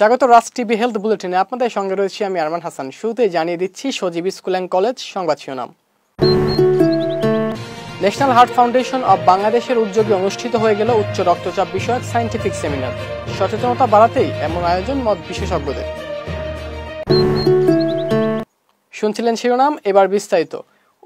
স্বাগত রাজ TV health বুলেটিনে আপনাদের সঙ্গে রয়েছি আমি আরমান হাসান। শুরুতে জানিয়ে দিচ্ছি সজীব স্কুল অ্যান্ড কলেজ সংবাদ শিরোনাম। ন্যাশনাল হার্ট ফাউন্ডেশন অব বাংলাদেশের উদ্যোগে অনুষ্ঠিত হয়ে গেল উচ্চ রক্তচাপ বিষয়ক সায়েন্টিফিক সেমিনার। সচেতনতা বাড়াতেই এমন আয়োজন মত বিশেষজ্ঞদের। শুনছিলেন শিরোনাম, এবার বিস্তারিত।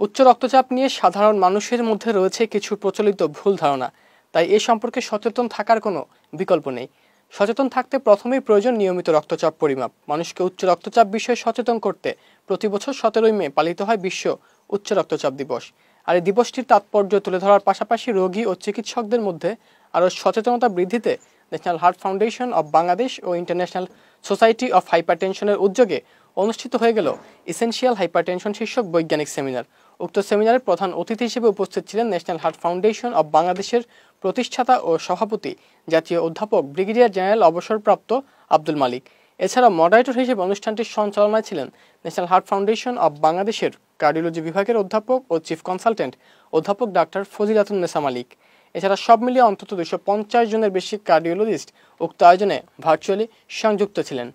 উচ্চ রক্তচাপ নিয়ে সাধারণ মানুষের মধ্যে রয়েছে কিছু প্রচলিত ভুল ধারণা। তাই এ সম্পর্কে সচেতন থাকার কোনো বিকল্প নেই। সচেতন থাকতে প্রথমেই প্রয়োজন নিয়মিত রক্তচাপ পরিমাপ। মানুষকে উচ্চ রক্তচাপ বিষয়ে সচেতন করতে প্রতি বছর সতেরোই মে পালিত হয় বিশ্ব উচ্চ রক্তচাপ দিবস। আর এই দিবসটির তাৎপর্য তুলে ধরার পাশাপাশি রোগী ও চিকিৎসকদের মধ্যে আরও সচেতনতা বৃদ্ধিতে National Heart Foundation of Bangladesh O international society of হাইপারটেনশনের উদ্যোগে অনুষ্ঠিত হয়ে গেল ইসেনশিয়াল হাইপারটেনশন শীর্ষক বৈজ্ঞানিক সেমিনার। উক্ত সেমিনারের প্রধান অতিথি হিসেবে উপস্থিত ছিলেন ন্যাশনাল হার্ট ফাউন্ডেশন অব বাংলাদেশের প্রতিষ্ঠাতা ও সভাপতি জাতীয় অধ্যাপক ব্রিগেডিয়ার জেনারেল অবসরপ্রাপ্ত আব্দুল মালিক। এছাড়া মডারেটর হিসেবে অনুষ্ঠানটির সঞ্চালনায় ছিলেন ন্যাশনাল হার্ট ফাউন্ডেশন অব বাংলাদেশের কার্ডিওলজি বিভাগের অধ্যাপক ও চিফ কনসালটেন্ট অধ্যাপক ডাক্তার ফজিলাতুন্নেসা মালিক। এছাড়া সব মিলিয়ে অন্তত দুশো জনের বেশি কার্ডিওলজিস্ট উক্ত আয়োজনে ভার্চুয়ালি সংযুক্ত ছিলেন।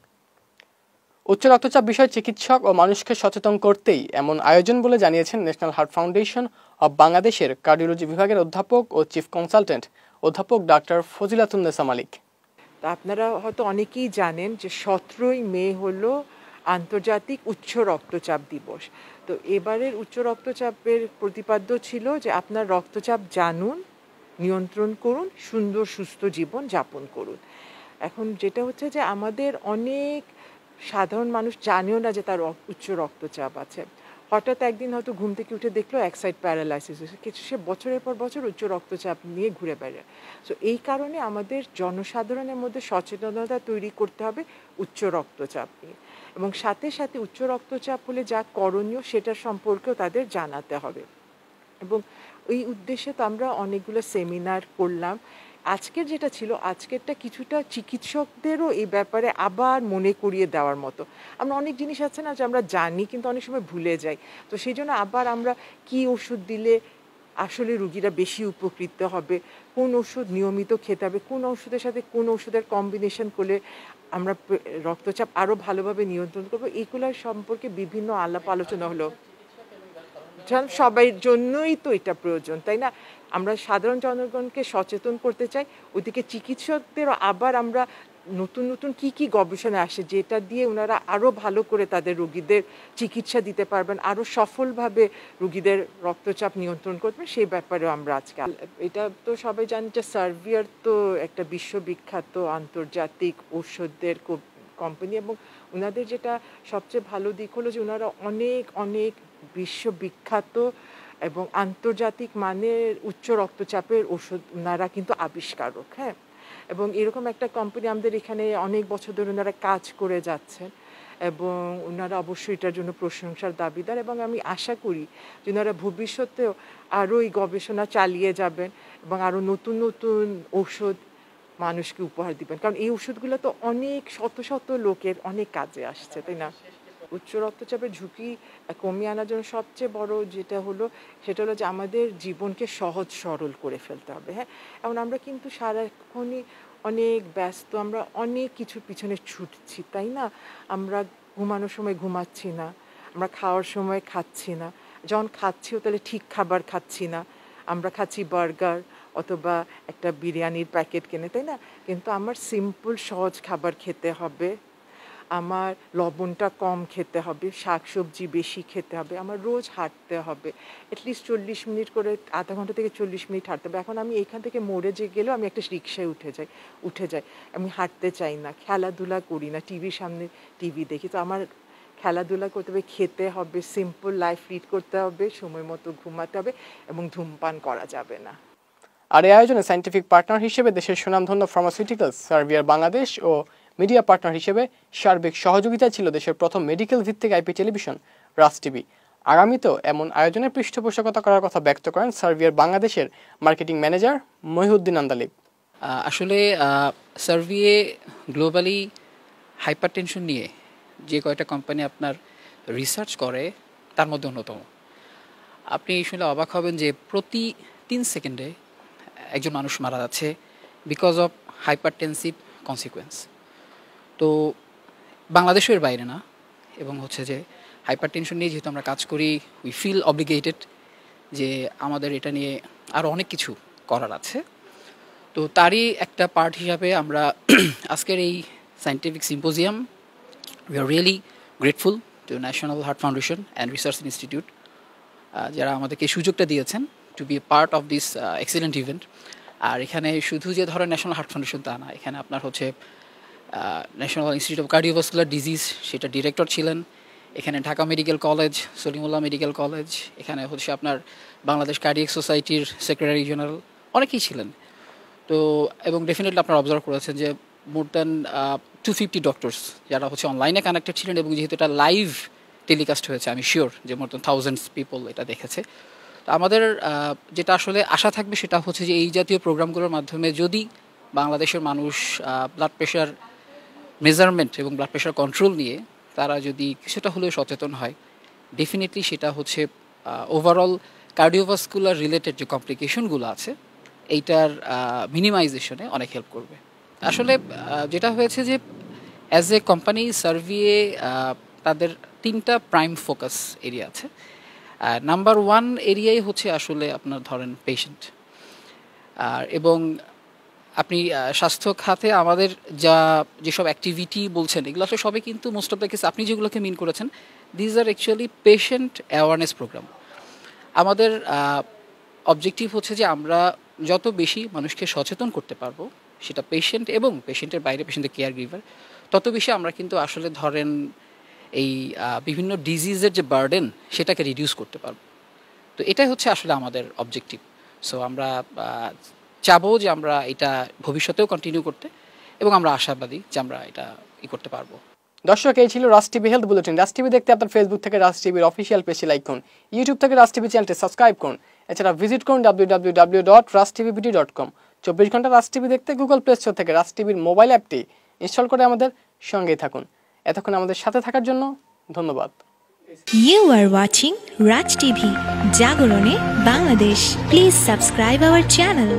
উচ্চ রক্তচাপ বিষয়ে চিকিৎসক ও মানুষকে সচেতন করতেই এমন আয়োজন বলে জানিয়েছেন ন্যাশনাল হার্ট ফাউন্ডেশন অব বাংলাদেশের কার্ডিওলজি বিভাগের অধ্যাপক ও চিফ কনসালটেন্ট অধ্যাপক ডাক্তার ফজিলাতুন্নেসা মালিক। তা আপনারা হয়তো অনেকেই জানেন যে সতেরোই মে হলো আন্তর্জাতিক উচ্চ রক্তচাপ দিবস। তো এবারের উচ্চ রক্তচাপের প্রতিপাদ্য ছিল যে আপনার রক্তচাপ জানুন, নিয়ন্ত্রণ করুন, সুন্দর সুস্থ জীবন যাপন করুন। এখন যেটা হচ্ছে যে আমাদের অনেক সাধারণ মানুষ জানেও না যে তার উচ্চ রক্তচাপ আছে। হঠাৎ একদিন হয়তো ঘুম থেকে উঠে দেখল এক সাইড প্যারালাইসিস হয়েছে। কিছু সে বছরের পর বছর উচ্চ রক্তচাপ নিয়ে ঘুরে বেড়ায়। সো এই কারণে আমাদের জনসাধারণের মধ্যে সচেতনতা তৈরি করতে হবে উচ্চ রক্তচাপ নিয়ে। এবং সাথে সাথে উচ্চ রক্তচাপ হলে যা করণীয় সেটা সম্পর্কেও তাদের জানাতে হবে। এবং এই উদ্দেশ্যে তো আমরা অনেকগুলো সেমিনার করলাম। আজকের যেটা ছিল, আজকেরটা কিছুটা চিকিৎসকদেরও এই ব্যাপারে আবার মনে করিয়ে দেওয়ার মতো। আমরা অনেক জিনিস আছে না যে আমরা জানি, কিন্তু অনেক সময় ভুলে যাই। তো সেই জন্য আবার আমরা কি ওষুধ দিলে আসলে রুগীরা বেশি উপকৃত হবে, কোন ওষুধ নিয়মিত খেতে হবে, কোন ওষুধের সাথে কোন ওষুধের কম্বিনেশন করলে আমরা রক্তচাপ আরও ভালোভাবে নিয়ন্ত্রণ করব এইগুলোর সম্পর্কে বিভিন্ন আলাপ আলোচনা হলো। সবাই জন্যই তো এটা প্রয়োজন, তাই না? আমরা সাধারণ জনগণকে সচেতন করতে চাই, ওদিকে চিকিৎসকদেরও আবার আমরা নতুন নতুন কি কি গবেষণা আসে যেটা দিয়ে ওনারা আরও ভালো করে তাদের রোগীদের চিকিৎসা দিতে পারবেন, আরও সফলভাবে রোগীদের রক্তচাপ নিয়ন্ত্রণ করবেন, সেই ব্যাপারেও আমরা আজকে এটা তো সবাই জানি যে সার্ভিয়ার তো একটা বিশ্ববিখ্যাত আন্তর্জাতিক ঔষধের কোম্পানি এবং ওনাদের যেটা সবচেয়ে ভালো দিক হলো যে ওনারা অনেক অনেক বিশ্ববিখ্যাত এবং আন্তর্জাতিক মানের উচ্চ রক্তচাপের ওষুধ ওনারা কিন্তু আবিষ্কারক হ্যাঁ? এবং এরকম একটা কোম্পানি আমাদের এখানে অনেক বছর ধরে ওনারা কাজ করে যাচ্ছেন এবং ওনারা অবশ্যই এটার জন্য প্রশংসার দাবিদার এবং আমি আশা করি যে ওনারা ভবিষ্যতেও আরও এই গবেষণা চালিয়ে যাবেন এবং আরও নতুন নতুন ঔষধ মানুষকে উপহার দিবেন। কারণ এই ওষুধগুলো তো অনেক শত শত লোকের অনেক কাজে আসছে, তাই না? উচ্চ রক্তচাপের ঝুঁকি কমিয়ে আনার জন্য সবচেয়ে বড় যেটা হলো, সেটা হলো যে আমাদের জীবনকে সহজ সরল করে ফেলতে হবে হ্যাঁ? এবং আমরা কিন্তু সারাক্ষণই অনেক ব্যস্ত, আমরা অনেক কিছুর পিছনে ছুটছি, তাই না? আমরা ঘুমানোর সময় ঘুমাচ্ছি না, আমরা খাওয়ার সময় খাচ্ছি না, যখন খাচ্ছিও তাহলে ঠিক খাবার খাচ্ছি না, আমরা খাচ্ছি বার্গার অথবা একটা বিরিয়ানির প্যাকেট কিনে, তাই না? কিন্তু আমার সিম্পল সহজ খাবার খেতে হবে। আমার লবণটা কম খেতে হবে শাক সবজি বেশি খেতে হবে, আমার রোজ হাঁটতে হবে। অ্যাটলিস্ট চল্লিশ মিনিট করে, আধা ঘণ্টা থেকে চল্লিশ মিনিট হাঁটতে হবে। এখন আমি এখান থেকে মোড়ে যে গেলেও আমি একটা রিক্সায় উঠে যাই উঠে যাই। আমি হাঁটতে চাই না, খেলাধুলা করি না, টিভির সামনে টিভি দেখি। তো আমার খেলাধুলা করতে হবে, খেতে হবে সিম্পল লাইফ লিড করতে হবে, সময় মতো ঘুমাতে হবে এবং ধূমপান করা যাবে না। আর এই আয়োজনে সাইন্টিফিক পার্টনার হিসেবে দেশের সুনামধন্য ফার্মাসিউটিক্যালস সার্ভিয়ার বাংলাদেশ ও মিডিয়া পার্টনার হিসেবে সার্বিক সহযোগিতায় ছিল দেশের প্রথম মেডিকেল ভিত্তিক আইপি টেলিভিশন, রাজ টিভি। আগামীতেও এমন আয়োজনের পৃষ্ঠপোষকতা করার কথা ব্যক্ত করেন সার্বিয়ার বাংলাদেশের মার্কেটিং ম্যানেজার মহিউদ্দিন আন্দালিব। আসলে সার্ভিয়ে গ্লোবালি হাইপার টেনশন নিয়ে যে কয়টা কোম্পানি আপনার রিসার্চ করে, তার মধ্যে অন্যতম। আপনি শুনলে অবাক হবেন যে প্রতি তিন সেকেন্ডে একজন মানুষ মারা যাচ্ছে বিকজ অফ হাইপারটেনসিভ কনসিকুয়েন্স তো বাংলাদেশের বাইরে না, এবং হচ্ছে যে হাইপার টেনশন নিয়ে যেহেতু আমরা কাজ করি উই ফিল অব্লিগেটেড যে আমাদের এটা নিয়ে আরও অনেক কিছু করার আছে। তো তারই একটা পার্ট হিসাবে আমরা আজকের এই scientific symposium we are really grateful to National Heart Foundation and Research Institute যারা আমাদেরকে সুযোগটা দিয়েছেন to be a part of this excellent event আর এখানে শুধু যে ধরেন ন্যাশনাল হার্ট ফাউন্ডেশন তা না, এখানে আপনার হচ্ছে National Institute of Cardiovascular Disease সেটা ডিরেক্টর ছিলেন। এখানে Dhaka Medical College Salimullah Medical College এখানে হচ্ছে আপনার বাংলাদেশ কার্ডিয়াক সোসাইটির সেক্রেটারি জেনারেল অনেকেই ছিলেন। তো, এবং ডেফিনেটলি আপনারা অবজার্ভ করেছেন যে more than two fifty doctors যারা হচ্ছে অনলাইনে কানেক্টেড ছিলেন এবং যেহেতু এটা লাইভ টেলিকাস্ট হয়েছে, আমি শিওর যে মোর দ্যান থাউজেন্ডস পিপল এটা দেখেছে। তো আমাদের যেটা আসলে আশা থাকবে সেটা হচ্ছে যে এই জাতীয় প্রোগ্রামগুলোর মাধ্যমে যদি বাংলাদেশের মানুষ ব্লাড প্রেশার মেজারমেন্ট এবং ব্লাড প্রেশার কন্ট্রোল নিয়ে তারা যদি কিছুটা হলেও সচেতন হয় ডেফিনেটলি সেটা হচ্ছে ওভারঅল কার্ডিওভাস্কুলার রিলেটেড যে কমপ্লিকেশনগুলো আছে, এইটার মিনিমাইজেশনে অনেক হেল্প করবে। আসলে যেটা হয়েছে যে অ্যাজ এ কোম্পানি সার্ভিয়ে তাদের তিনটা প্রাইম ফোকাস এরিয়া আছে। নাম্বার ওয়ান এরিয়াই হচ্ছে আসলে আপনার ধরেন পেশেন্ট আর এবং আপনি স্বাস্থ্য খাতে আমাদের যা যেসব অ্যাক্টিভিটি বলছেন, এগুলো আসলে সবই কিন্তু মোস্ট অফ দ্য কেস আপনি যেগুলোকে মিন করেছেন these are actually patient awareness programme আমাদের অবজেক্টিভ হচ্ছে যে আমরা যত বেশি মানুষকে সচেতন করতে পারব, সেটা পেশেন্ট এবং পেশেন্টের বাইরে পেশেন্টের কেয়ার গিভার তত বেশি আমরা কিন্তু আসলে ধরেন এই বিভিন্ন ডিজিজের যে বার্ডেন সেটাকে রিডিউস করতে পারব। তো এটাই হচ্ছে আসলে আমাদের অবজেক্টিভ সো আমরা চাবো যে আমরা এটা ভবিষ্যতেও কন্টিনিউ করতে এবং আমরা আশাবাদী যে আমরা এটা ই করতে পারব। দর্শক এই ছিল Raj TV health bulletin. Raj TV দেখতে আপনার ফেসবুক থেকে রাজ টিভির অফিসিয়াল পেজে লাইক করুন। ইউটিউব থেকে রাজ টিভি চ্যানেলটি সাবস্ক্রাইব করুন। এছাড়া ভিজিট করুন W W W dot Raj TV dot com চব্বিশ ঘণ্টা রাজ টিভি দেখতে গুগল প্লে স্টোর থেকে রাজ টিভির মোবাইল অ্যাপটি ইনস্টল করে আমাদের সঙ্গেই থাকুন। এতক্ষণ আমাদের সাথে থাকার জন্য ধন্যবাদ। You are watching Raj TV, Jagorone, Bangladesh. Please subscribe our channel.